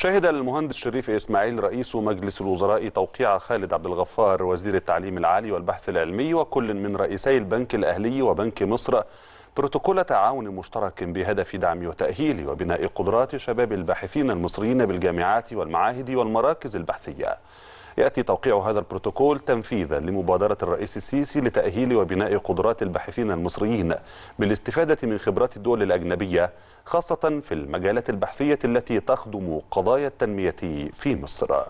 شهد المهندس شريف إسماعيل رئيس مجلس الوزراء توقيع خالد عبد الغفار وزير التعليم العالي والبحث العلمي وكل من رئيسي البنك الأهلي وبنك مصر بروتوكول تعاون مشترك بهدف دعم وتأهيل وبناء قدرات شباب الباحثين المصريين بالجامعات والمعاهد والمراكز البحثية. يأتي توقيع هذا البروتوكول تنفيذا لمبادرة الرئيس السيسي لتأهيل وبناء قدرات الباحثين المصريين بالاستفادة من خبرات الدول الأجنبية خاصة في المجالات البحثية التي تخدم قضايا التنمية في مصر.